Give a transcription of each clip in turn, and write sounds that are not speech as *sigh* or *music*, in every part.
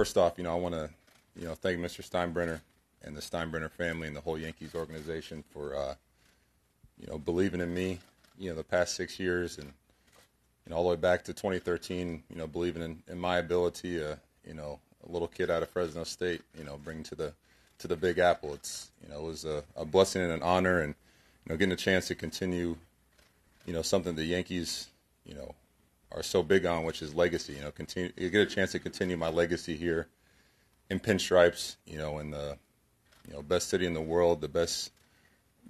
first off, you know, I want to, you know, thank Mr. Steinbrenner and the Steinbrenner family and the whole Yankees organization for, uh, you know, believing in me, you know, the past six years and, know, all the way back to 2013, you know, believing in, in my ability, uh, you know, a little kid out of Fresno State, you know, bring to the to the Big Apple. It's, you know, it was a, a blessing and an honor, and you know, getting a chance to continue, you know, something the Yankees, you know, are so big on, which is legacy. You know, continue you get a chance to continue my legacy here in pinstripes. You know, in the you know best city in the world, the best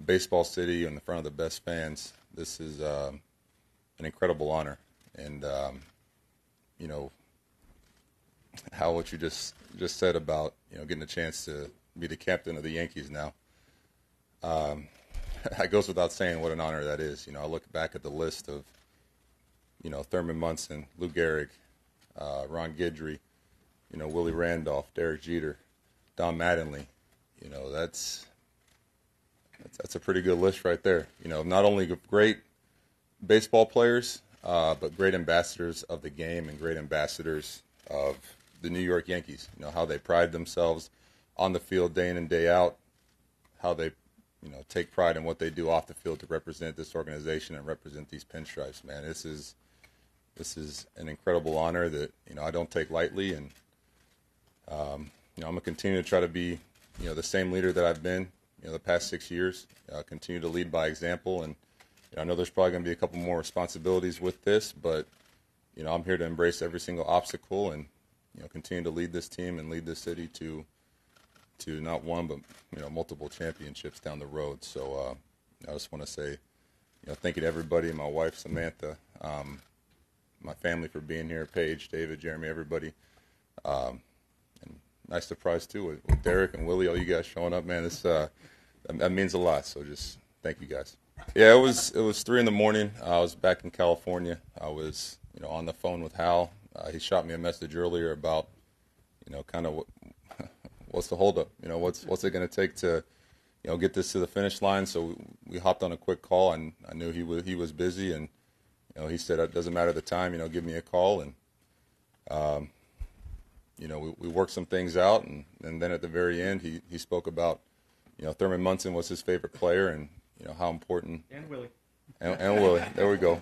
baseball city, in the front of the best fans. This is um, an incredible honor, and um, you know how what you just just said about you know getting a chance to be the captain of the Yankees now. Um, *laughs* it goes without saying what an honor that is. You know, I look back at the list of you know, Thurman Munson, Lou Gehrig, uh, Ron Guidry, you know, Willie Randolph, Derek Jeter, Don Mattingly. You know, that's, that's, that's a pretty good list right there. You know, not only great baseball players, uh, but great ambassadors of the game and great ambassadors of the New York Yankees. You know how they pride themselves on the field day in and day out, how they you know take pride in what they do off the field to represent this organization and represent these pinstripes. Man, this is this is an incredible honor that you know I don't take lightly, and um, you know I'm gonna continue to try to be you know the same leader that I've been you know the past six years. Uh, continue to lead by example, and you know, I know there's probably gonna be a couple more responsibilities with this, but you know I'm here to embrace every single obstacle and you know continue to lead this team and lead this city to to not one but you know multiple championships down the road. So uh, I just want to say you know thank you to everybody, my wife Samantha. Um, my family for being here, Paige, David, Jeremy, everybody. Um, and nice surprise too with, with, Derek and Willie, all you guys showing up, man. This uh, that, means a lot. So just thank you guys. Yeah, it was it was three in the morning. I was back in California. I was you know on the phone with Hal. Uh, he shot me a message earlier about you know kind of what, *laughs* what's the holdup. You know what's what's it going to take to you know get this to the finish line. So we, we hopped on a quick call, and I knew he was he was busy and you know, he said it doesn't matter the time. You know, give me a call, and um, you know, we, we worked some things out, and, and then at the very end, he he spoke about, you know, Thurman Munson was his favorite player, and you know how important and Willie and, and Willie. There we go.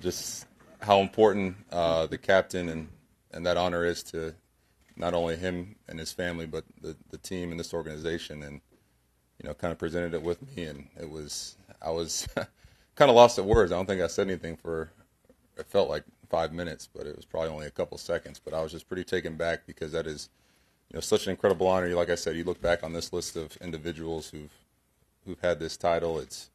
Just how important uh, the captain and and that honor is to not only him and his family, but the the team and this organization, and you know, kind of presented it with me, and it was I was *laughs* kind of lost at words. I don't think I said anything for it felt like five minutes, but it was probably only a couple seconds. But I was just pretty taken back because that is, you know, such an incredible honor. Like I said, you look back on this list of individuals who've who've had this title. It's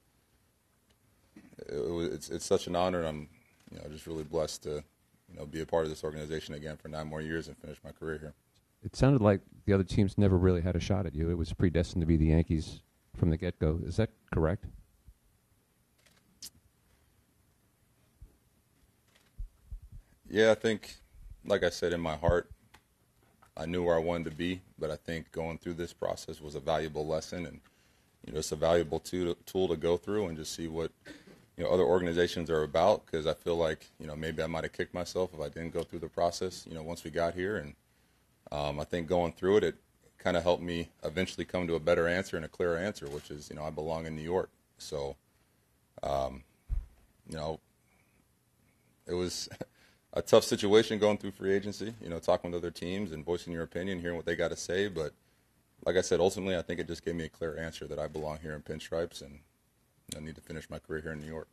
it, it's it's such an honor. I'm you know just really blessed to you know be a part of this organization again for nine more years and finish my career here. It sounded like the other teams never really had a shot at you. It was predestined to be the Yankees from the get go. Is that correct? Yeah, I think, like I said, in my heart, I knew where I wanted to be, but I think going through this process was a valuable lesson, and you know, it's a valuable tool tool to go through and just see what you know other organizations are about. Because I feel like you know maybe I might have kicked myself if I didn't go through the process. You know, once we got here, and um, I think going through it, it kind of helped me eventually come to a better answer and a clearer answer, which is you know I belong in New York. So, um, you know, it was. *laughs* a tough situation going through free agency. You know, talking with other teams and voicing your opinion, hearing what they got to say. But like I said, ultimately, I think it just gave me a clear answer that I belong here in pinstripes and I need to finish my career here in New York.